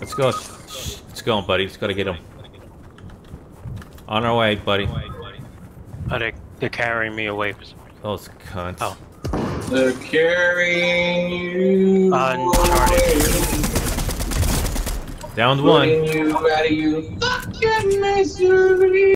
Let's go. Let's go, buddy. Let's gotta get him. On our way, buddy. Oh, they, they're carrying me away. Those cunts. Oh. They're carrying you Uncharted. Downed one. You out of your fucking misery.